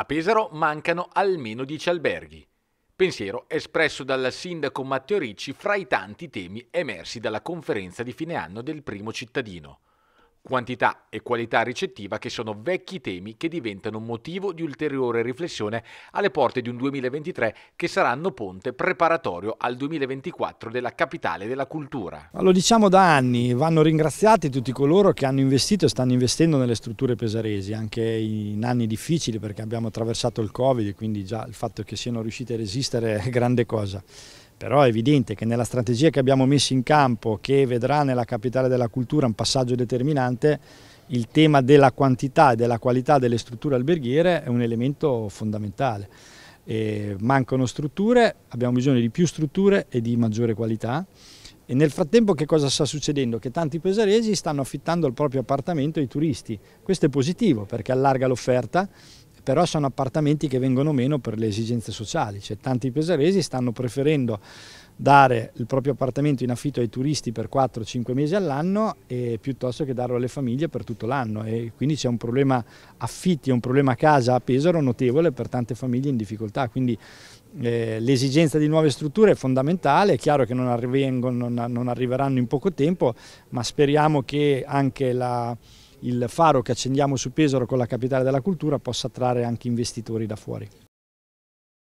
A Pesaro mancano almeno 10 alberghi. Pensiero espresso dal sindaco Matteo Ricci fra i tanti temi emersi dalla conferenza di fine anno del primo cittadino quantità e qualità ricettiva che sono vecchi temi che diventano motivo di ulteriore riflessione alle porte di un 2023 che saranno ponte preparatorio al 2024 della capitale della cultura. Lo diciamo da anni, vanno ringraziati tutti coloro che hanno investito e stanno investendo nelle strutture pesaresi, anche in anni difficili perché abbiamo attraversato il Covid quindi già il fatto che siano riusciti a resistere è grande cosa però è evidente che nella strategia che abbiamo messo in campo, che vedrà nella capitale della cultura un passaggio determinante, il tema della quantità e della qualità delle strutture alberghiere è un elemento fondamentale. E mancano strutture, abbiamo bisogno di più strutture e di maggiore qualità. E nel frattempo che cosa sta succedendo? Che tanti pesaresi stanno affittando il proprio appartamento ai turisti. Questo è positivo perché allarga l'offerta però sono appartamenti che vengono meno per le esigenze sociali, cioè tanti pesaresi stanno preferendo dare il proprio appartamento in affitto ai turisti per 4-5 mesi all'anno piuttosto che darlo alle famiglie per tutto l'anno. E quindi c'è un problema affitti, un problema casa a Pesaro notevole per tante famiglie in difficoltà, quindi eh, l'esigenza di nuove strutture è fondamentale, è chiaro che non, non, non arriveranno in poco tempo, ma speriamo che anche la il faro che accendiamo su Pesaro con la capitale della cultura possa attrarre anche investitori da fuori.